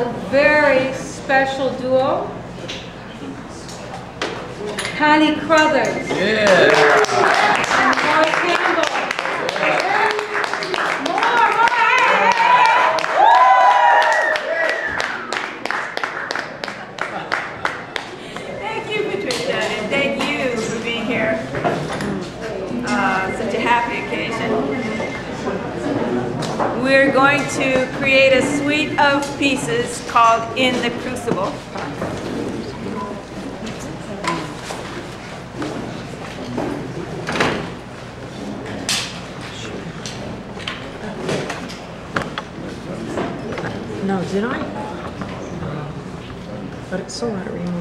a very special duo. Connie Crothers. Yeah. of pieces called In the Crucible. No, did I? But it's so hard.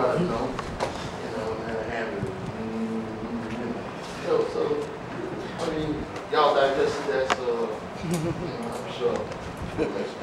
nobody know. You know, and then handle it. So, so, I mean, y'all digest that, so uh, you know, I'm sure.